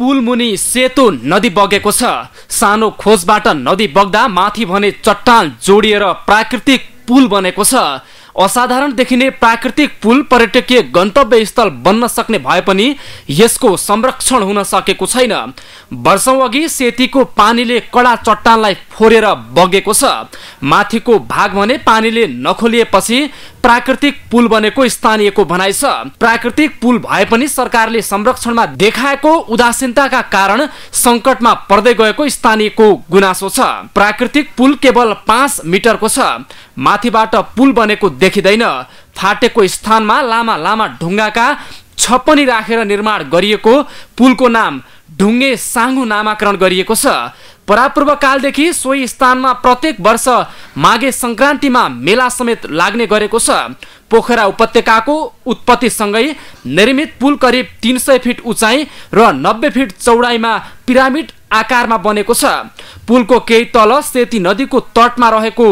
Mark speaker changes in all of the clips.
Speaker 1: पुलमुनि सेतो नदी बगेको छ। सानो खोजबाट नदी बग्दा माथि भने चट्टान जोडिएर प्राकृतिक पुल बनेको छ। असाधारण देखिने प्राकृतिक पुल पर्यटकीय गन्तव्य स्थल बन्न सक्ने भए पनि यसको संरक्षण हुन सकेको छैन। वर्षौँ अघि सेतीको पानीले कडा चट्टानलाई फोरेर बगेको छ। माथिको भाग भने पानीले नखोलिएपछि प्राकृतिक पुल बनेको स्थानीयको भनाइ छ। प्राकृतिक पुल भए पनि सरकारले संरक्षणमा देखाएको उदासीनताका कारण सङ्कटमा पर्दै गएको स्थानीयको गुनासो छ। प्राकृतिक पुल केवल पाँच मिटरको छ। माथिबाट पुल बनेको देखिँदैन। फाटेको स्थानमा लामा लामा ढुङ्गाका छप्पनी राखेर निर्माण गरिएको पुलको नाम ढुङ्गे साङ्गु नामाकरण गरिएको छ। परापूर्व कालदेखि सोही स्थानमा प्रत्येक वर्ष माघे सङ्क्रान्तिमा मेला समेत लाग्ने गरेको छ। पोखरा उपत्यकाको उत्पत्तिसँगै निर्मित पुल करिब तिन सय फिट उचाइ र नब्बे फिट चौडाइमा पिरामिड आकारमा बनेको छ। पुलको केही तल सेती नदीको तटमा रहेको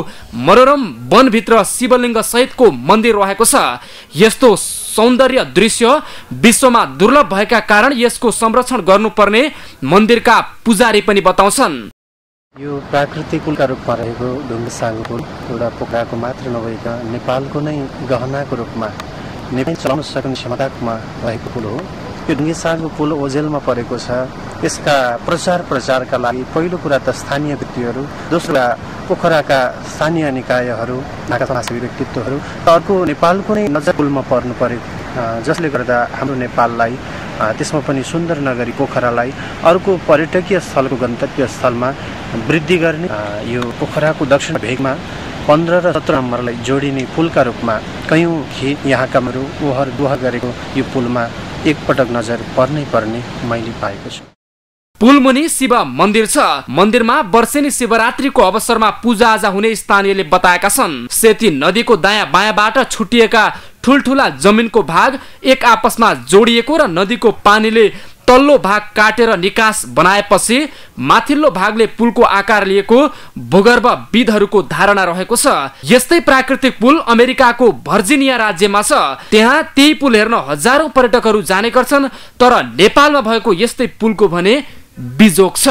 Speaker 1: मनोरम वनभित्र शिवलिङ्ग सहितको मन्दिर रहेको छ। यस्तो सौन्दर्य दृश्य विश्वमा दुर्लभ भएका कारण यसको संरक्षण गर्नुपर्ने मन्दिरका पुजारी पनि बताउँछन्।
Speaker 2: यो प्राकृतिक रूपमा रहेको ढुङ्गे साङ्गो पुल एउटा पोखराको मात्र नभएका नेपालको नै गहनाको रूपमा नेपाल चलाउन सक्ने क्षमतामा रहेको पुल हो। यो ढुङ्गे साङ्गो पुल ओझेलमा परेको छ। यसका प्रचार प्रचारका लागि पहिलो कुरा त स्थानीय व्यक्तिहरू दोस्रो पोखराका स्थानीय निकायहरू नाका समाजसेवी व्यक्तित्वहरू र अर्को नेपालको नै नजर पुलमा पर्नु पर्यो जसले गर्दा हाम्रो नेपाललाई त्यसमा पनि सुन्दर नगरी पोखरालाई अर्को पर्यटकीय स्थलको गन्तव्य स्थलमा वृद्धि गर्ने यो पोखराको दक्षिण भेगमा पन्ध्र र सत्र नम्बरलाई जोडिने पुलका रूपमा कयौँ यहाँका ओहर दोहर गरेको यो पुलमा एकपटक नजर पर्नै पर्ने मैले पाएको छु।
Speaker 1: पुलमुनि शिव मन्दिर छ। मन्दिरमा वर्षेनी शिवरात्रिको अवसरमा पूजाआजा हुने स्थानीयले बताएका छन्। सेती नदीको दायाँ बायाँबाट छुटिएका ठुल्ठुला जमिनको भाग एक आपसमा जोडिएको र नदीको पानीले तल्लो भाग काटेर निकास बनाएपछि माथिल्लो भागले पुलको आकार लिएको भूगर्भविदहरूको धारणा रहेको छ। यस्तै प्राकृतिक पुल अमेरिकाको भर्जिनिया राज्यमा छ। त्यहाँ त्यही पुल हेर्न हजारौं पर्यटकहरू जाने गर्छन् तर नेपालमा भएको यस्तै पुलको भने बिजोक छ।